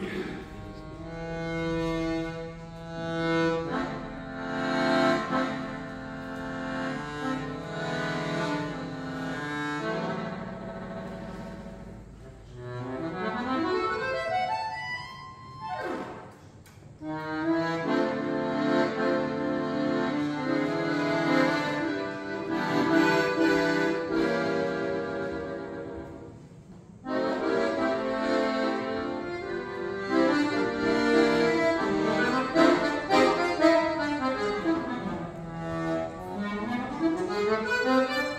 Yeah. Música